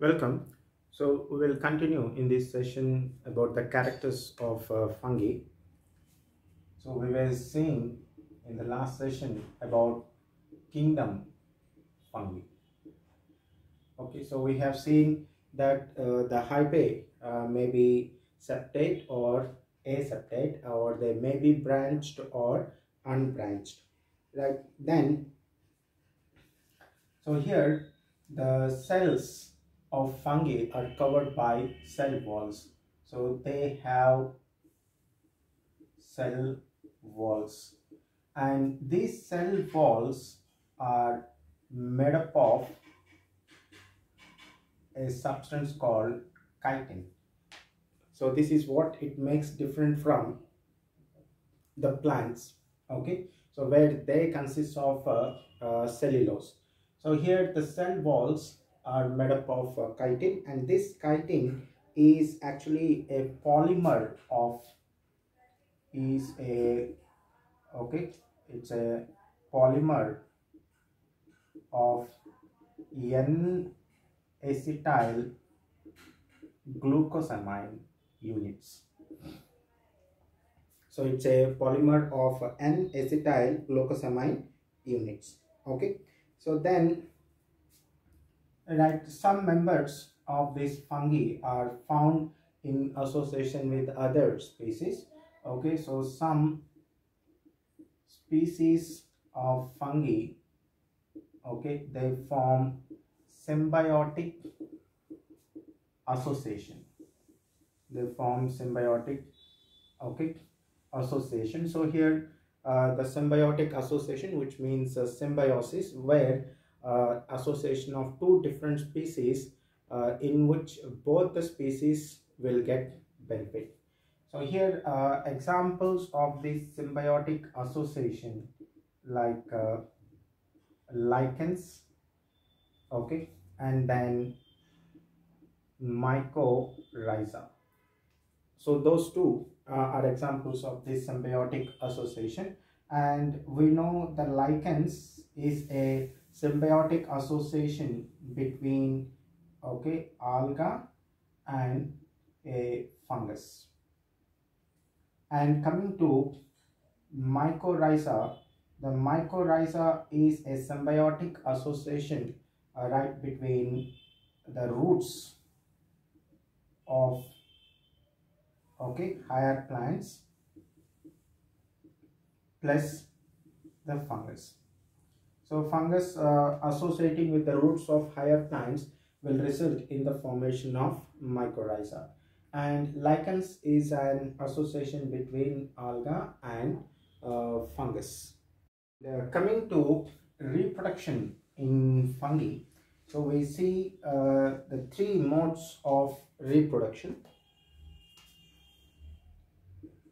Welcome. So we will continue in this session about the characters of uh, fungi. So we were seeing in the last session about kingdom fungi. Okay, so we have seen that uh, the hyphae uh, may be septate or aseptate or they may be branched or unbranched. Like then, so here the cells of fungi are covered by cell walls. So they have cell walls and these cell walls are made up of a substance called chitin. So this is what it makes different from the plants. Okay, so where they consist of uh, uh, cellulose. So here the cell walls are made up of uh, chitin and this chitin is actually a polymer of is a okay it's a polymer of n acetyl glucosamine units. So it's a polymer of n acetyl glucosamine units okay? So then right. Some members of this fungi are found in association with other species. Okay so some species of fungi okay they form symbiotic association. They form symbiotic okay association. So here uh, the symbiotic association which means symbiosis where association of two different species uh, in which both the species will get benefit. So here uh, examples of this symbiotic association like uh, lichens, okay, and then mycorrhiza. So those two uh, are examples of this symbiotic association and we know the lichens is a symbiotic association between okay alga and a fungus. And coming to mycorrhiza the mycorrhiza is a symbiotic association uh, right between the roots of okay higher plants plus the fungus so fungus uh, associating with the roots of higher plants will result in the formation of mycorrhiza. And lichens is an association between alga and uh, fungus. Uh, coming to reproduction in fungi, so we see uh, the three modes of reproduction.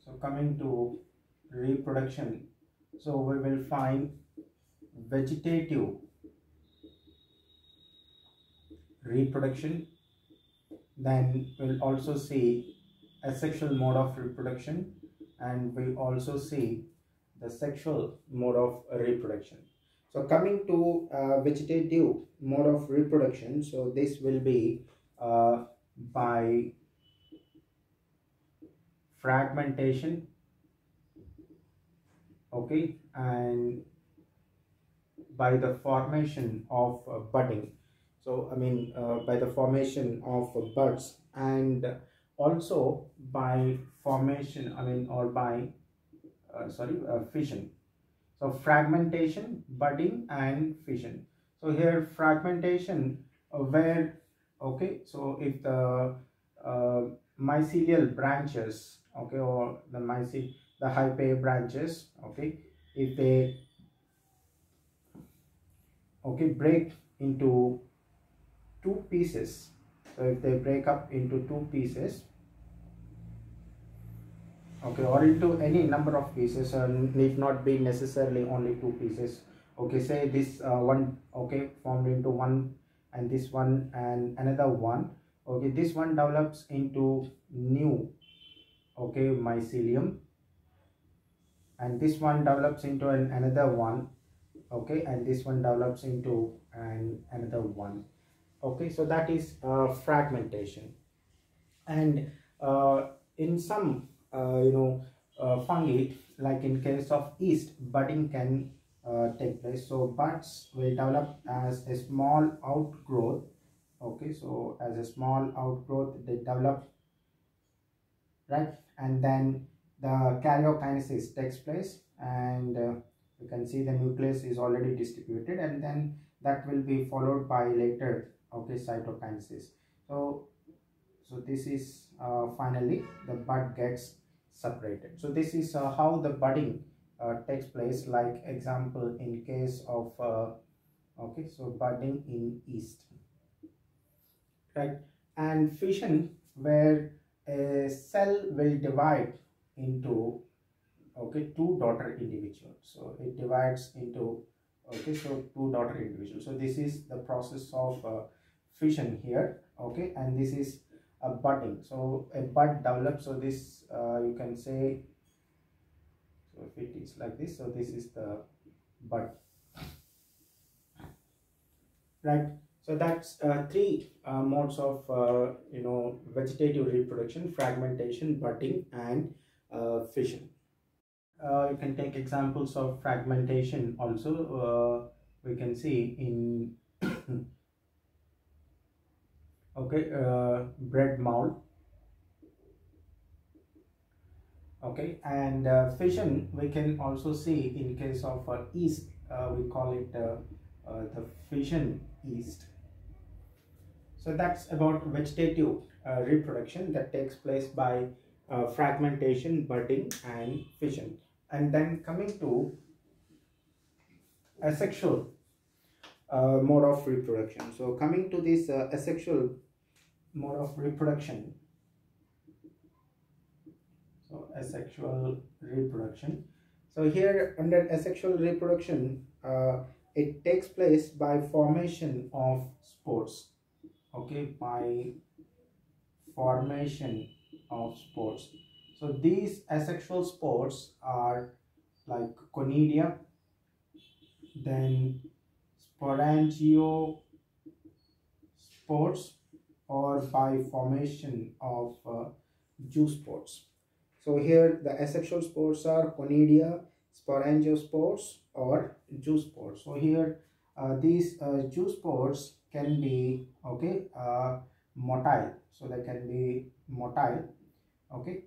So coming to reproduction, so we will find vegetative reproduction then we'll also see asexual mode of reproduction and we'll also see the sexual mode of reproduction. So coming to uh, vegetative mode of reproduction so this will be uh, by fragmentation okay and by the formation of uh, budding. So i mean uh, by the formation of buds and also by formation i mean or by uh, sorry uh, fission. So fragmentation budding and fission. So here fragmentation uh, where okay so if the mycelial branches okay or the mycel the hyphae branches okay if they okay break into two pieces. So if they break up into two pieces okay or into any number of pieces and need not be necessarily only two pieces. Okay say this uh, one okay formed into one and this one and another one. Okay this one develops into new okay mycelium. And this one develops into an, another one okay and this one develops into an another one. Okay so that is uh, fragmentation. And uh, in some uh, you know uh, fungi like in case of yeast budding can uh, take place. So buds will develop as a small outgrowth. Okay so as a small outgrowth they develop right? And then the karyokinesis takes place and uh, you can see the nucleus is already distributed and then that will be followed by later okay cytokinesis so so this is uh, finally the bud gets separated. So this is uh, how the budding uh, takes place like example in case of uh, okay so budding in yeast right? And fission where a cell will divide into okay two daughter individuals so it divides into okay so two daughter individuals so this is the process of uh, fission here okay and this is a budding. So a bud develops so this uh, you can say so if it is like this so this is the bud. Right? So that's uh, three uh, modes of uh, you know vegetative reproduction fragmentation budding and uh, fission uh, you can take examples of fragmentation also uh, we can see in okay bread mold okay and fission we can also see in case of yeast we call it the fission yeast so that's about vegetative uh, reproduction that takes place by uh, fragmentation, budding and fission. And then coming to asexual uh, mode of reproduction. So coming to this uh, asexual mode of reproduction. So asexual reproduction. So here under asexual reproduction, uh, it takes place by formation of spores okay by formation of spores so these asexual spores are like conidia then sporangio spores or by formation of uh, zoospores so here the asexual spores are conidia sporangiospores or juice zoospores so here uh, these uh, zoospores can be okay uh, motile. So they can be motile okay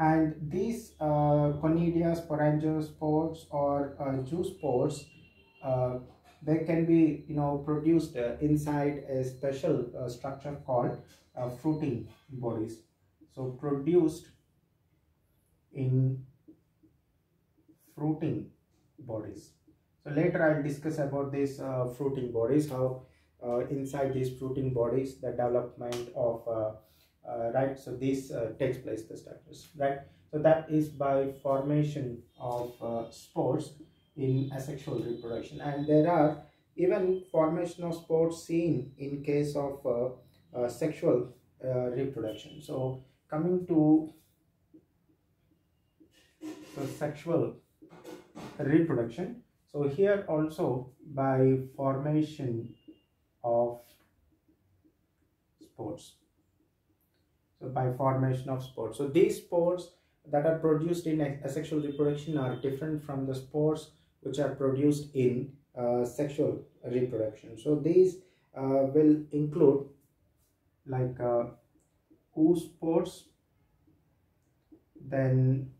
and these uh, conidia sporangiospores or uh, zoospores uh, they can be you know produced uh, inside a special uh, structure called uh, fruiting bodies. So produced in fruiting bodies. So later i'll discuss about these uh, fruiting bodies how uh, inside these fruiting bodies the development of uh, uh, right? So this takes place the structures right? So that is by formation of spores in asexual reproduction. And there are even formation of spores seen in case of uh, uh, sexual uh, reproduction. So coming to so sexual reproduction so here also by formation of spores so by formation of spores so these spores that are produced in asexual reproduction are different from the spores which are produced in uh, sexual reproduction. So these uh, will include like uh, oospores then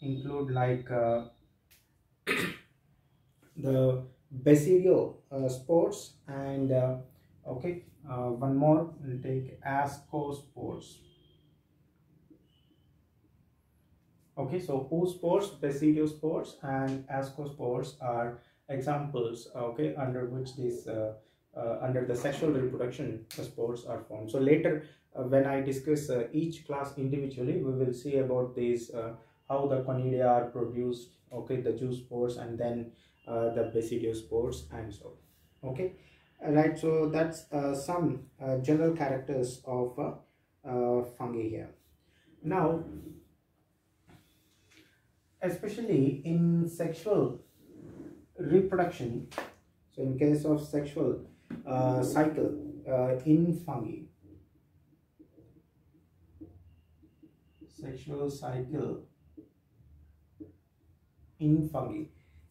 include like uh, the Basidio uh, spores and uh, okay uh, one more. We'll take ascospores okay so oospores basidiospores and asco ascospores are examples okay under which these uh, uh, under the sexual reproduction the spores are formed. So later uh, when i discuss each class individually we will see about these how the conidia are produced okay the juice zoospores and then uh, the basidiospores and so okay right so that's uh, some uh, general characters of fungi here now especially in sexual reproduction so in case of sexual uh, cycle uh, in fungi. Sexual cycle in fungi.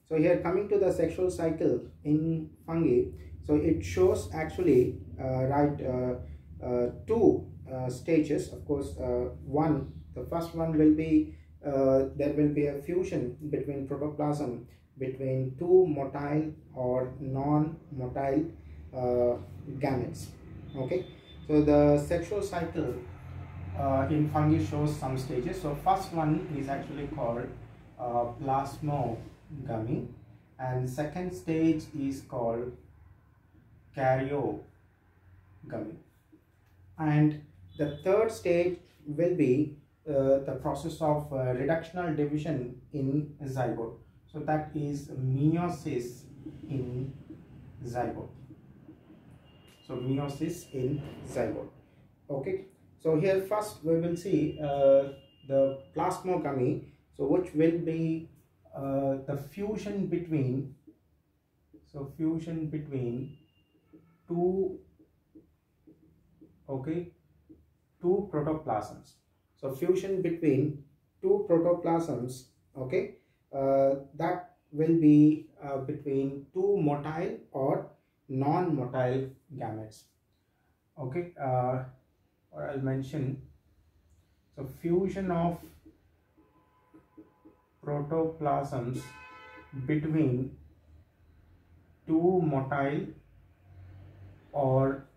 So here coming to the sexual cycle in fungi, so it shows actually uh, right uh, uh, two uh, stages. Of course, uh, one the first one will be uh, there will be a fusion between protoplasm between two motile or non-motile gametes. Okay, so the sexual cycle in fungi shows some stages. So first one is actually called uh, plasmogamy and second stage is called karyogamy and the third stage will be uh, the process of uh, reductional division in zygote. So that is meiosis in zygote. So meiosis in zygote. Okay. So here first we will see uh, the plasmogamy. So which will be uh, the fusion between so fusion between two okay two protoplasms. So fusion between two protoplasms okay uh, that will be uh, between two motile or non-motile gametes okay uh, or I'll mention so fusion of protoplasms between two motile or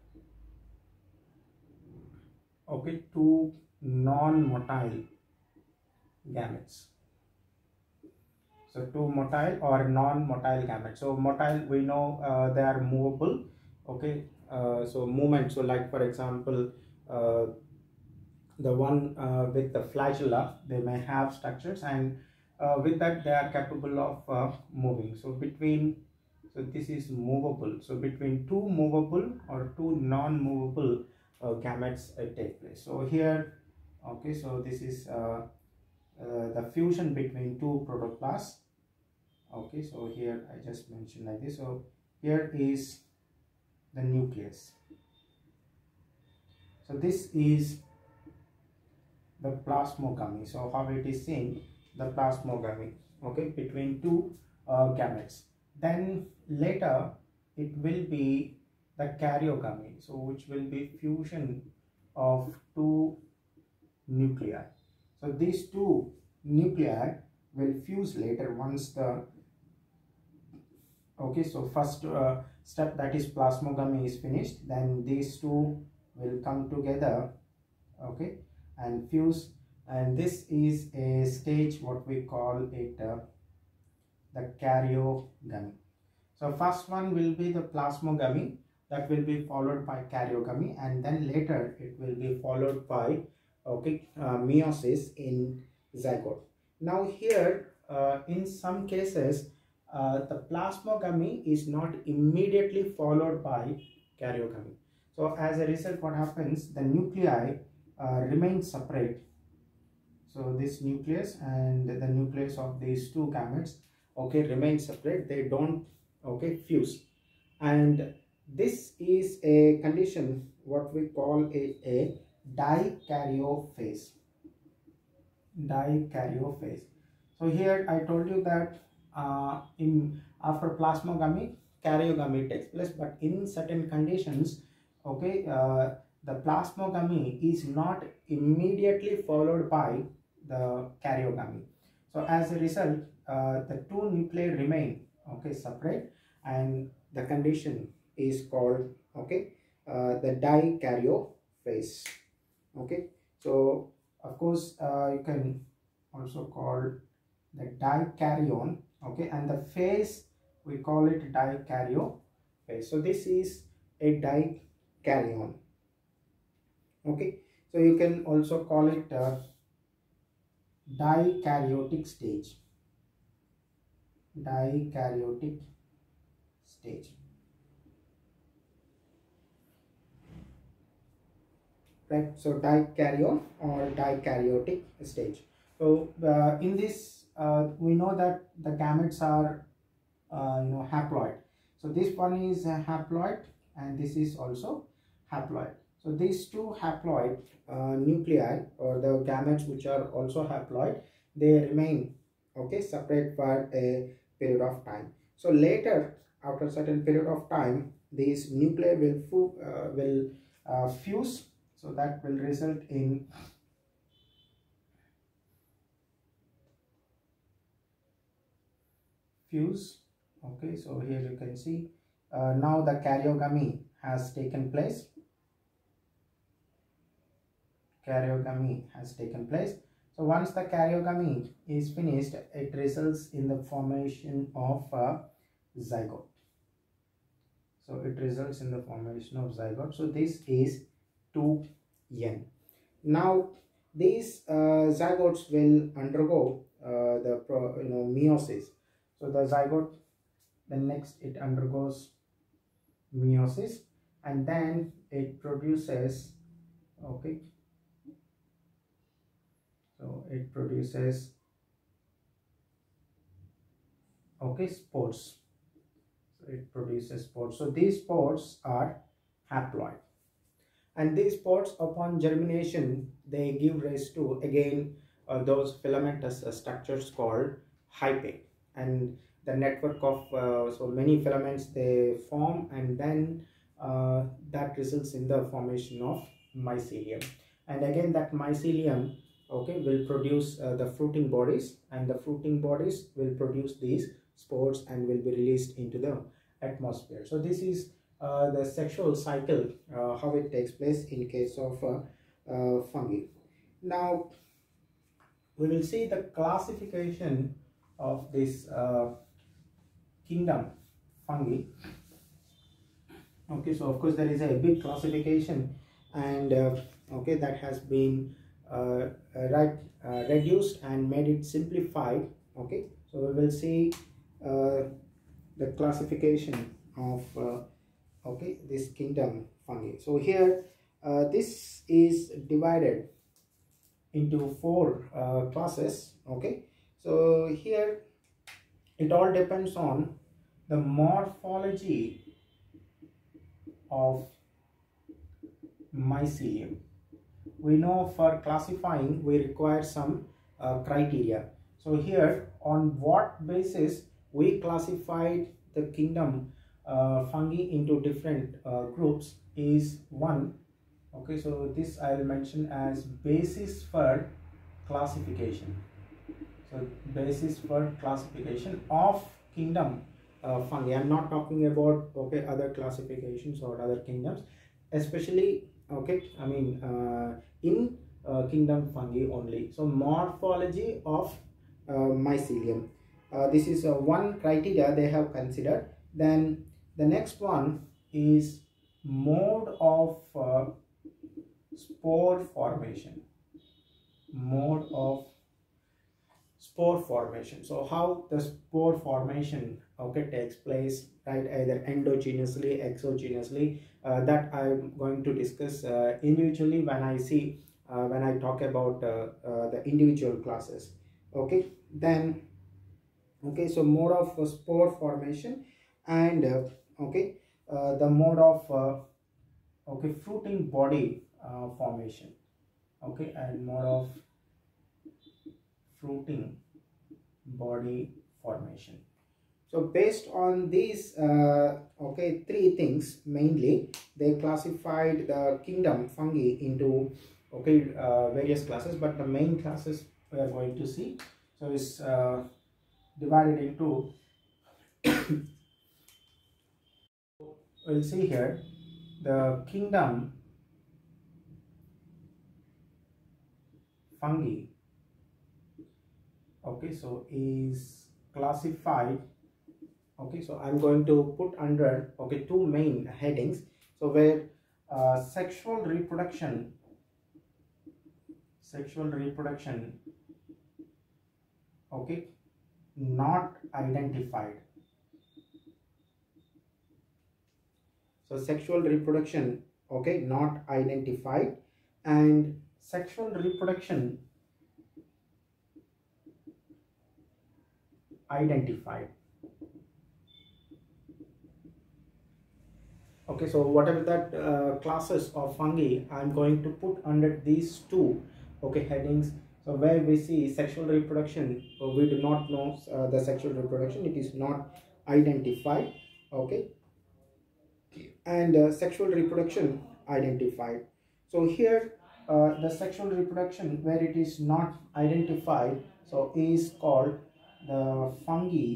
okay two non-motile gametes. So two motile or non-motile gametes. So motile we know uh, they are movable okay uh, so movement so like for example uh, the one uh, with the flagella they may have structures and uh, with that they are capable of uh, moving. So between so this is movable. So between two movable or two non-movable uh, gametes uh, take place. So here okay so this is uh, uh, the fusion between two protoplasts okay so here i just mentioned like this. So here is the nucleus. So this is the plasmogamy. So how it is seen? The plasmogamy. Okay between two uh, gametes. Then later it will be the karyogamy so which will be fusion of two nuclei. So these two nuclei will fuse later once the okay so first uh, step that is plasmogamy is finished then these two will come together okay and fuse and this is a stage what we call it uh, the karyogamy so first one will be the plasmogamy that will be followed by karyogamy and then later it will be followed by okay uh, meiosis in zygote. Now here uh, in some cases uh, the plasmogamy is not immediately followed by karyogamy so as a result what happens? The nuclei uh, remain separate. So this nucleus and the nucleus of these two gametes okay remain separate. They don't okay fuse. And this is a condition what we call a, a dikaryophase dikaryophase so here i told you that uh, in after plasmogamy karyogamy takes place but in certain conditions okay uh, the plasmogamy is not immediately followed by the karyogamy. So as a result, uh, the two nuclei remain okay separate and the condition is called okay uh, the dikaryophase. Okay, so of course uh, you can also call the dikaryon. Okay, and the phase we call it dikaryophase. So this is a dikaryon. Okay, so you can also call it dikaryotic stage dikaryotic stage. Right so dikaryon or dikaryotic stage. So uh, in this uh, we know that the gametes are uh, you know haploid. So this one is haploid and this is also haploid. So these two haploid uh, nuclei or the gametes which are also haploid they remain okay separate for a period of time. So later after a certain period of time these nuclei will uh, will uh, fuse. So that will result in fuse. Okay so here you can see uh, now the karyogamy has taken place. Karyogamy has taken place so once the karyogamy is finished it results in the formation of a zygote. So it results in the formation of zygote. So this is 2n now these uh, zygotes will undergo uh, the you know meiosis. So the zygote then next it undergoes meiosis and then it produces okay it produces okay spores so it produces spores so these spores are haploid. And these spores upon germination they give rise to again uh, those filamentous uh, structures called hyphae and the network of uh, so many filaments they form and then uh, that results in the formation of mycelium. And again that mycelium okay will produce uh, the fruiting bodies and the fruiting bodies will produce these spores and will be released into the atmosphere. So this is uh, the sexual cycle uh, how it takes place in case of uh, fungi. Now we will see the classification of this kingdom fungi. Okay so of course there is a big classification and uh, okay that has been uh, right uh, reduced and made it simplified okay? So we will see uh, the classification of uh, okay this kingdom fungi. So here uh, this is divided into four classes okay? So here it all depends on the morphology of mycelium. We know for classifying we require some uh, criteria. So here on what basis we classified the kingdom uh, fungi into different uh, groups is one. Okay so this I'll mention as basis for classification. So basis for classification of kingdom uh, fungi. I'm not talking about okay other classifications or other kingdoms especially okay i mean uh, in uh, kingdom fungi only. So morphology of uh, mycelium. Uh, this is uh, one criteria they have considered. Then the next one is mode of spore formation. Mode of spore formation. So how the spore formation okay takes place right either endogenously exogenously uh, that i'm going to discuss uh, individually when i see uh, when i talk about uh, uh, the individual classes okay? Then okay so mode of spore formation and uh, okay the mode of okay fruiting body formation okay and mode of fruiting body formation. So based on these uh, okay three things mainly they classified the kingdom fungi into okay uh, various classes but the main classes we are going to see so it's uh, divided into we'll see here the kingdom fungi okay so is classified. Okay so i'm going to put under okay two main headings. So where uh, sexual reproduction sexual reproduction okay not identified. So sexual reproduction okay not identified. And sexual reproduction identified okay so whatever that uh, classes of fungi i'm going to put under these two okay headings. So where we see sexual reproduction uh, we do not know uh, the sexual reproduction it is not identified okay? And uh, sexual reproduction identified. So here uh, the sexual reproduction where it is not identified so is called the fungi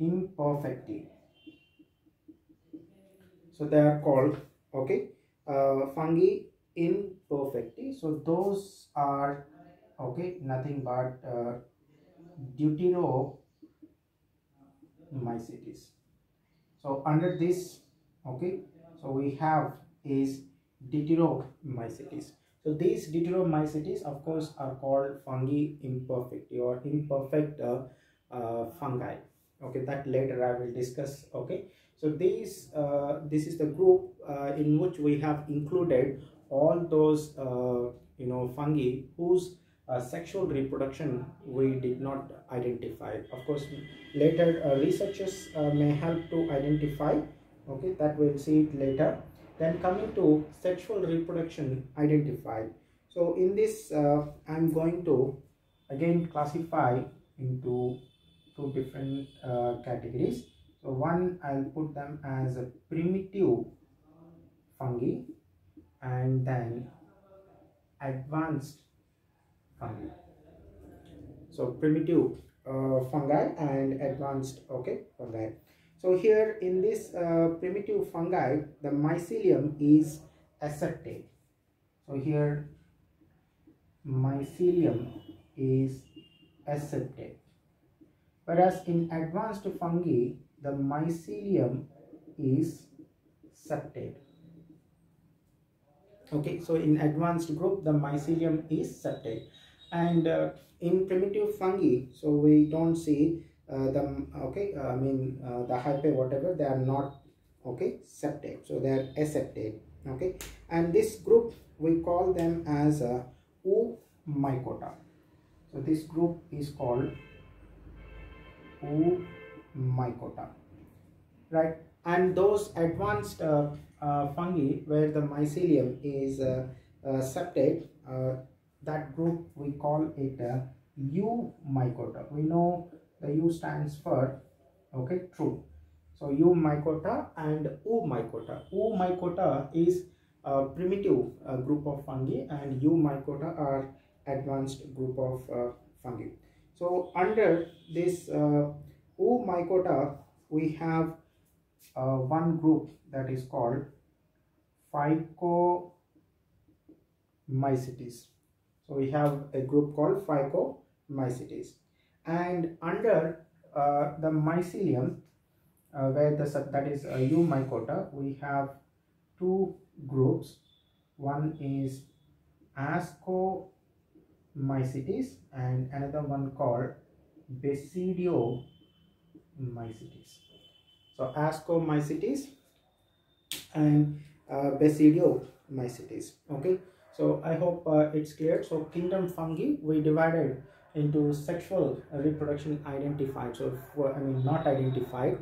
imperfecti so they are called okay uh, fungi imperfecti so those are okay nothing but uh, deuteromycetes. So under this okay so we have is deuteromycetes so these deuteromycetes of course are called fungi imperfect or imperfect uh, uh, fungi. Okay that later i will discuss okay? So these uh, this is the group uh, in which we have included all those uh, you know fungi whose uh, sexual reproduction we did not identify. Of course later researchers may help to identify okay? That we'll see it later then coming to sexual reproduction identified so in this i'm going to again classify into two different categories so one, I'll put them as a primitive fungi and then advanced fungi. So primitive uh, fungi and advanced okay fungi. So here in this uh, primitive fungi, the mycelium is aseptate. So here mycelium is aseptate. Whereas in advanced fungi, the mycelium is septate. Okay, so in advanced group, the mycelium is septate. And uh, in primitive fungi, so we don't see uh, them, okay, uh, I mean, uh, the hyphae, whatever, they are not, okay, septate. So they are aseptate, okay. And this group, we call them as a Oomycota. So this group is called mycota right and those advanced uh, uh, fungi where the mycelium is uh, uh septate uh, that group we call it a mycota we know the u stands for okay true so u mycota and o mycota o mycota is a primitive uh, group of fungi and u mycota are advanced group of fungi so under this uh, mycota, we have uh, one group that is called Phycomycetes. So we have a group called Phycomycetes. And under uh, the mycelium, uh, where the that is uh, Eumycota, we have two groups. One is Asco mycetes and another one called Basidiomycetes. So Ascomycetes and uh, Basidiomycetes. Okay, so I hope uh, it's clear. So kingdom fungi we divided into sexual reproduction identified. So for, I mean not identified.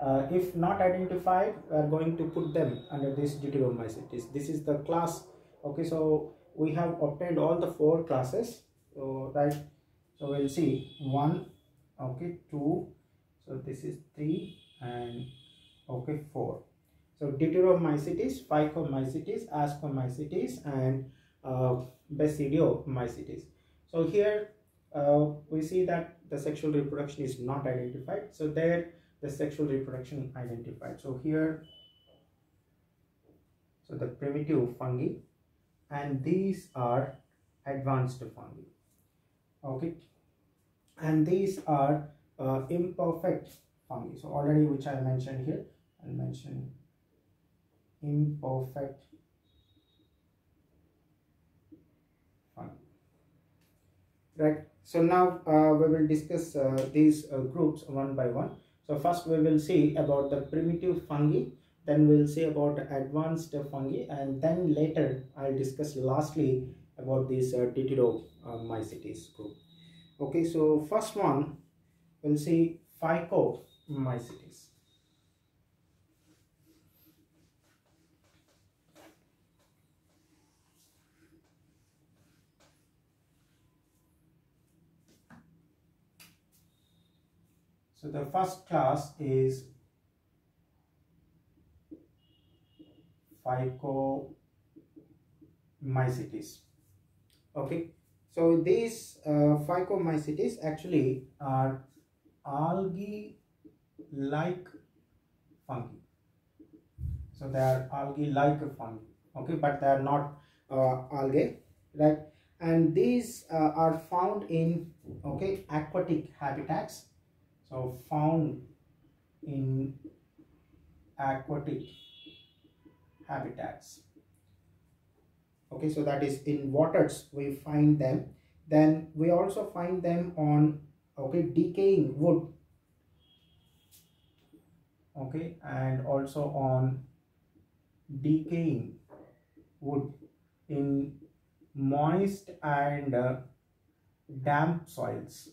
Uh, if not identified, we are going to put them under this Deuteromycetes. This is the class. Okay, so we have obtained all the four classes so right so we'll see one okay two so this is three and okay four so deuteromycetes phycomycetes ascomycetes and uh, basidiomycetes so here uh, we see that the sexual reproduction is not identified. So there the sexual reproduction identified. So here so the primitive fungi and these are advanced fungi. Okay? And these are uh, imperfect fungi. So already which i mentioned here i mentioned imperfect fungi right so now uh, we will discuss uh, these uh, groups one by one so first we will see about the primitive fungi then we'll see about advanced fungi and then later I'll discuss lastly about this uh, Deuteromycetes group. Okay, so first one we'll see Phycomycetes. So the first class is phycomycetes. Okay. So these uh, phycomycetes actually are algae like fungi. So they are algae like fungi. Okay but they are not uh, algae right? And these uh, are found in okay aquatic habitats so found in aquatic habitats. Okay so that is in waters we find them. Then we also find them on okay decaying wood. Okay and also on decaying wood in moist and uh, damp soils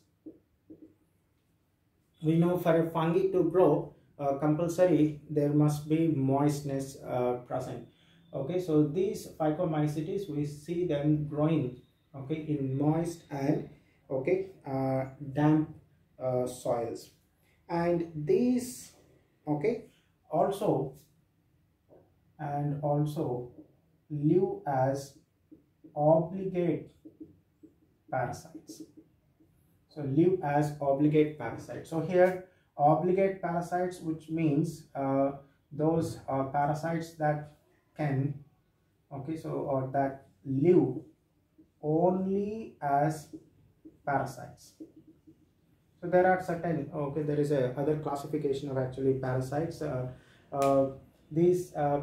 we know for a fungi to grow uh, compulsory there must be moistness uh, present. Okay so these phycomycetes we see them growing okay in moist and okay uh, damp uh, soils. And these okay also and also live as obligate parasites so live as obligate parasites. So here obligate parasites which means uh, those uh, parasites that can okay so or that live only as parasites. So there are certain okay there is a other classification of actually parasites. Uh, uh, these uh,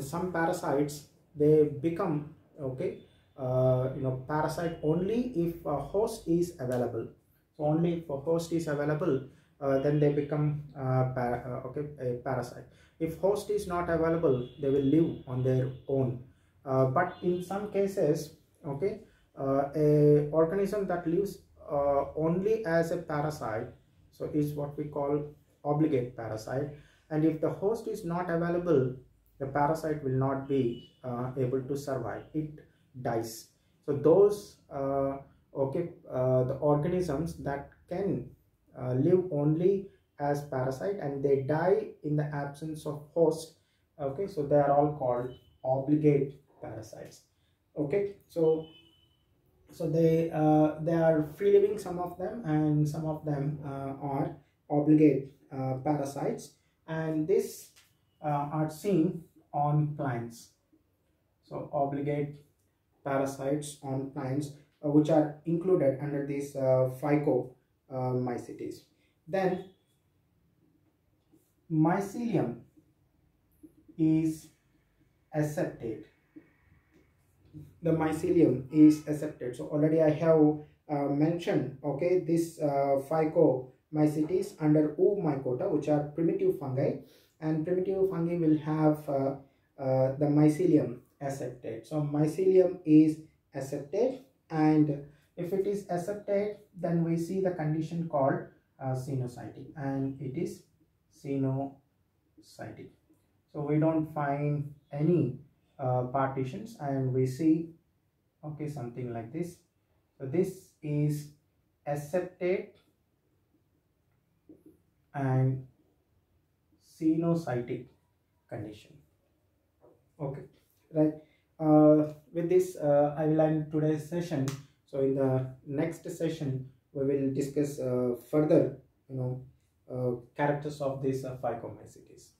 some parasites they become okay uh, you know parasite only if a host is available only a host is available uh, then they become uh, para, okay a parasite. If host is not available they will live on their own. Uh, but in some cases okay uh, a organism that lives uh, only as a parasite so is what we call obligate parasite and if the host is not available the parasite will not be uh, able to survive. It dies. So those uh, okay uh, the organisms that can live only as parasite and they die in the absence of host. Okay so they are all called obligate parasites. Okay so so they uh, they are free living some of them and some of them uh, are obligate uh, parasites. And this uh, are seen on plants. So obligate parasites on plants uh, which are included under this uh, phycomycetes then mycelium is aseptate. The mycelium is aseptate. So already i have uh, mentioned okay this uh, phycomycetes under Oomycota which are primitive fungi and primitive fungi will have uh, uh, the mycelium aseptate. So mycelium is aseptate and if it is aseptate then we see the condition called uh, and it is cenocytic. So we don't find any uh, partitions and we see okay something like this. So this is aseptate and cenocytic condition. Okay, right. Uh, with this, uh, I will end today's session. So in the next session, we will discuss uh, further, you know, uh, characters of these uh, phycomycetes.